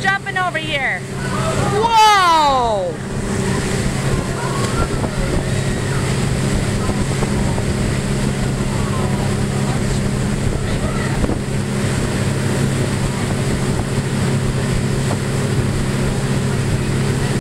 jumping over here.